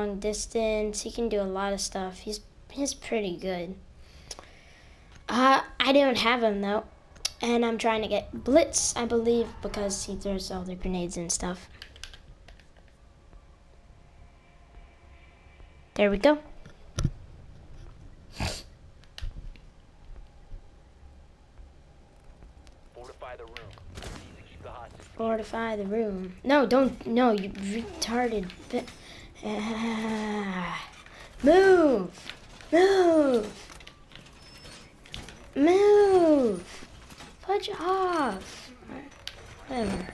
long distance. He can do a lot of stuff. He's he's pretty good. Uh, I don't have him though, and I'm trying to get Blitz, I believe, because he throws all the grenades and stuff. There we go. Fortify the room. Need to keep the hostage. Fortify the room. No, don't. No, you retarded. Bit. Ah. move. Move. Move. Fudge off. Whatever.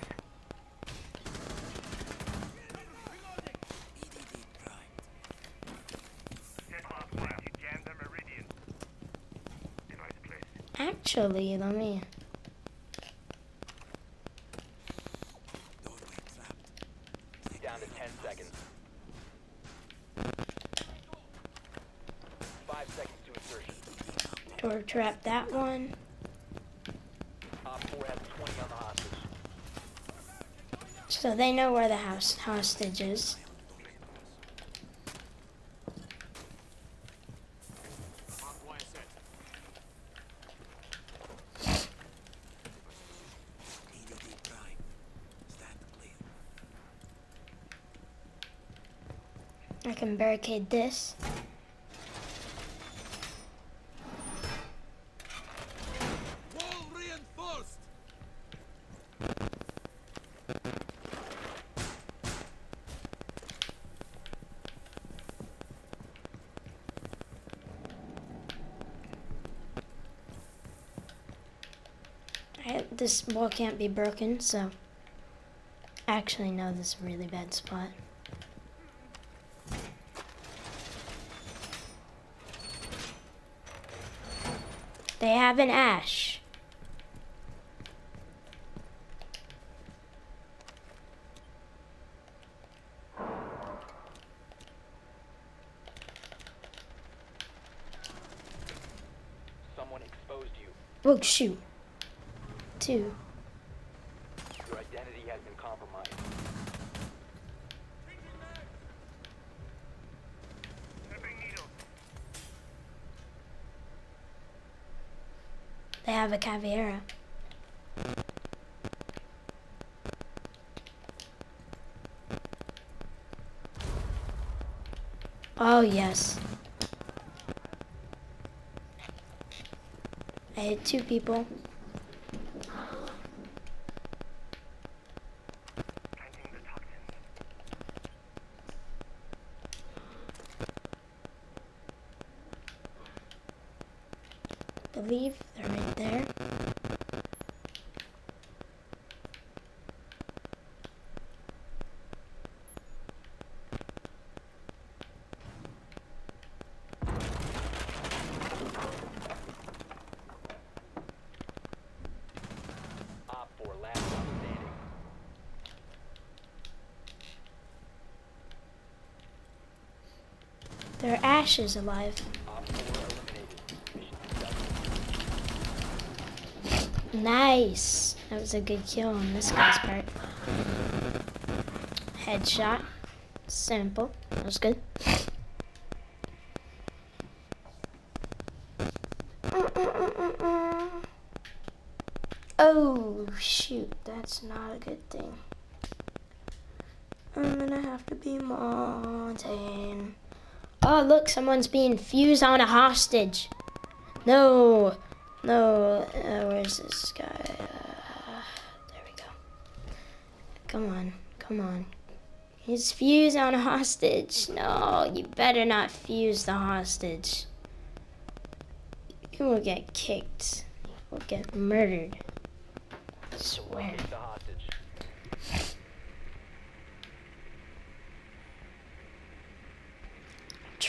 Actually, let me. Down to 10 seconds. Five seconds to insertion. Door trap that one. OPFOR has 20 on the hostage. So they know where the house hostage is. I can barricade this. Wall reinforced! This wall can't be broken, so. Actually, no, this is a really bad spot. They have an ash. Someone exposed you. Oh, shoot. Two. Your identity has been compromised. They have a Caveira. Oh, yes. I hit two people. believe they're right there. Op 4 last one standing. There are ashes alive. OPFOR eliminated. Mission successful. Nice. That was a good kill on this guy's part. Headshot. Simple. That was good. Oh, shoot. That's not a good thing. I'm gonna have to be Montagne. Oh, look, someone's being fused on a hostage. No. No, uh, where's this guy? Uh, there we go. Come on, come on. He's fused on a hostage. No, you better not fuse the hostage. You will get kicked. You will get murdered. I swear. Locate the hostage.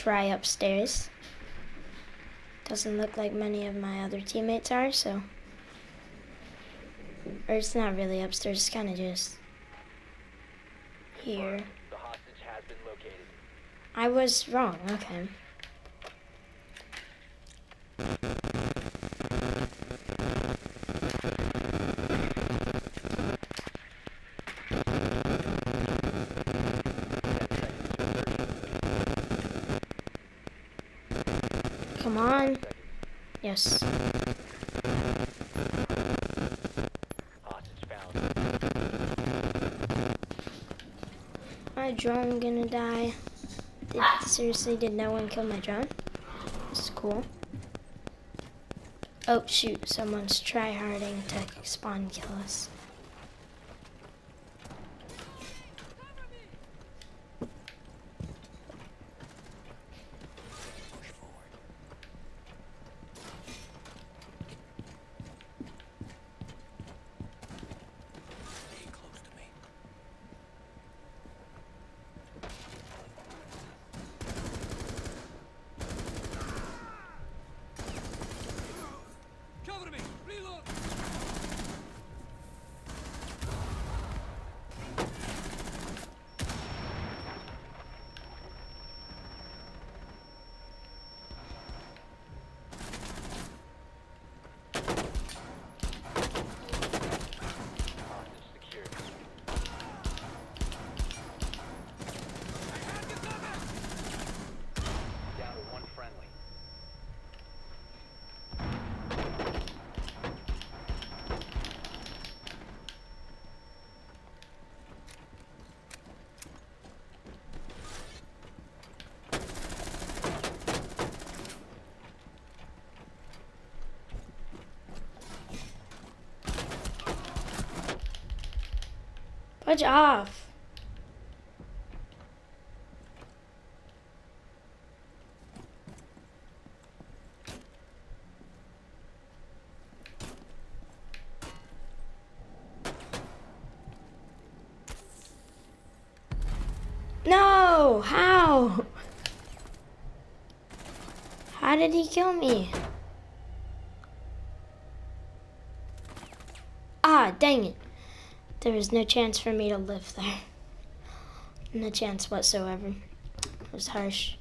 Try upstairs. Doesn't look like many of my other teammates are, so. Or it's not really upstairs, it's kind of just here. The hostage has been located. I was wrong, okay. Come on. Yes. My drone gonna die. Did, seriously, did no one kill my drone? This is cool. Oh shoot, someone's tryharding to spawn kill us. Stay close to me. Cover me! Reload! Hostage secured. Down to one friendly. Fudge off. No! How? How did he kill me? Ah, dang it. There was no chance for me to live there. No chance whatsoever. It was harsh.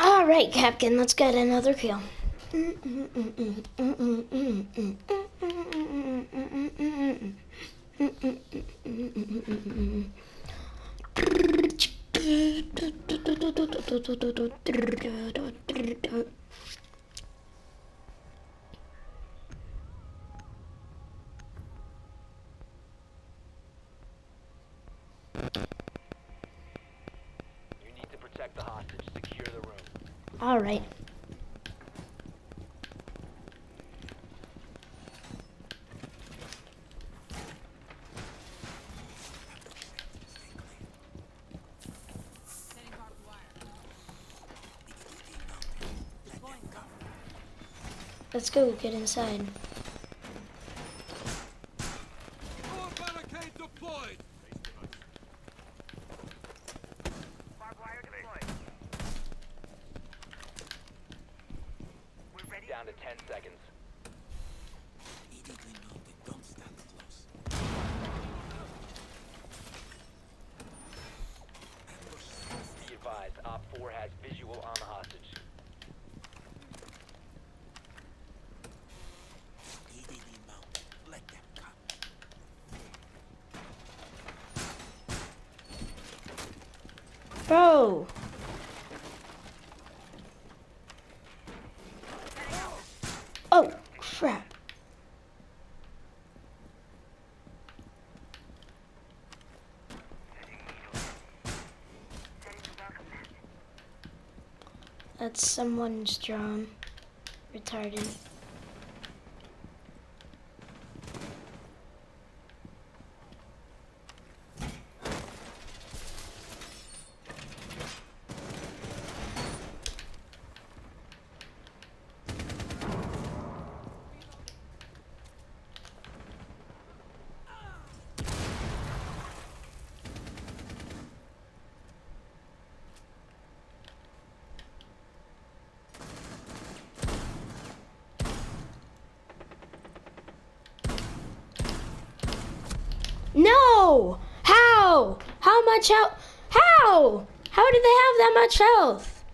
Alright, Captain, let's get another kill. You need to protect the hostage. Secure the room. Alright. Let's go, get inside. More barricade deployed! Down to 10 seconds. Immediately mounted. Don't stand close. Be advised, Op 4 has visual on the hostage. Immediately mounted. Let them come. Bro! Oh, crap. That's someone's drone. Retarded. much health? How? How did they have that much health?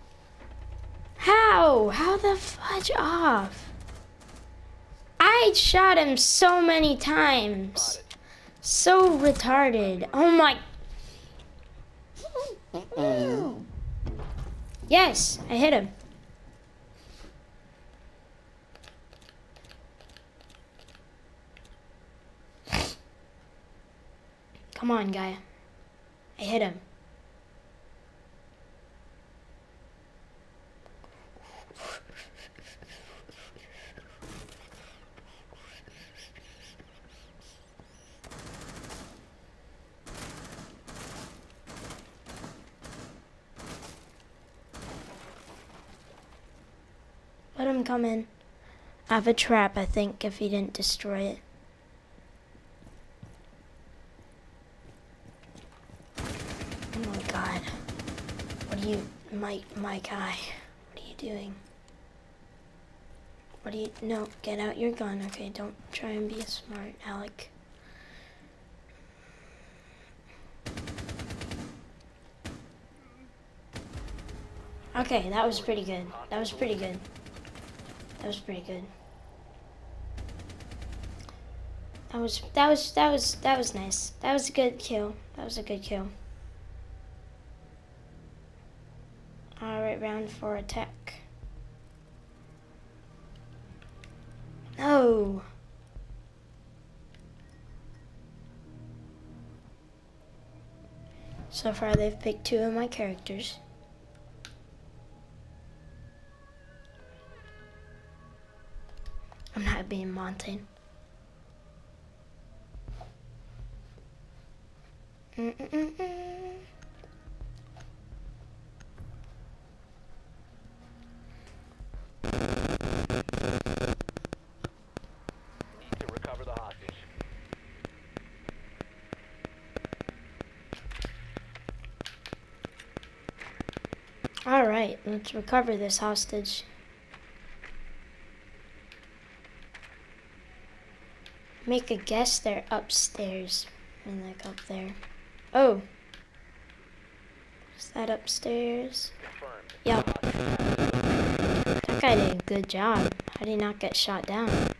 How? How the fudge off? I shot him so many times. So retarded. Oh my. Yes, I hit him. Come on, Gaia. I hit him. Let him come in. I have a trap, I think, if he didn't destroy it. Oh my god. What are you, my, my guy? What are you doing? What are you, no, get out your gun, okay? Don't try and be a smart Alec. Okay, that was pretty good. That was pretty good. That was pretty good. That was that was that was that was nice. That was a good kill. That was a good kill. Alright, round four attack. No. So far, they've picked two of my characters. I'm not being Montagne. Mm-mm-mm-mm. Need to recover the hostage. All right, let's recover this hostage. Make a guess they're upstairs. And like up there. Oh. Is that upstairs? Confirmed. Yep. That guy did a good job. How did he not get shot down?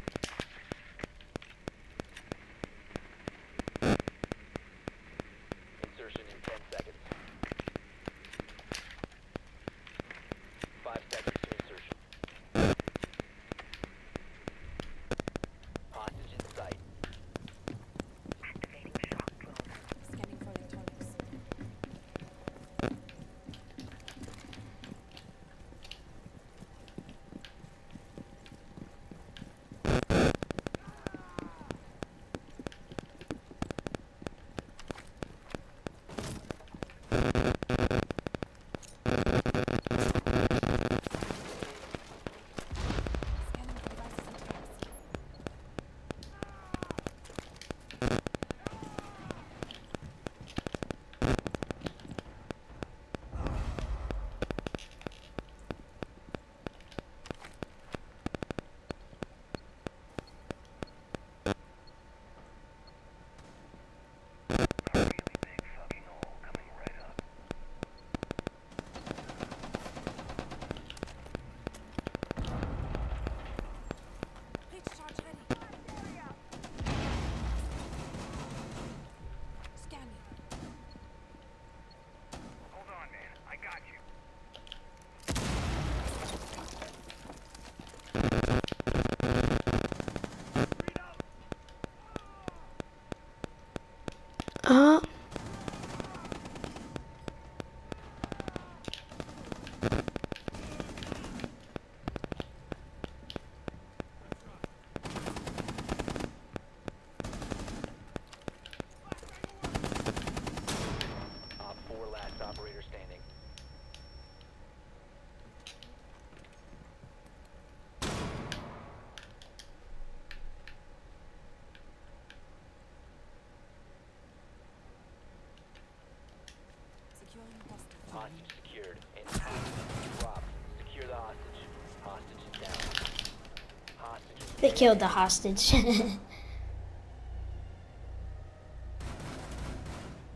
They killed the hostage.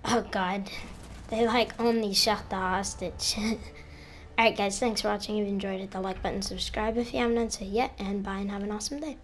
oh god. They like only shot the hostage. Alright guys, thanks for watching. If you enjoyed it, the like button, subscribe if you haven't done so yet, and bye and have an awesome day.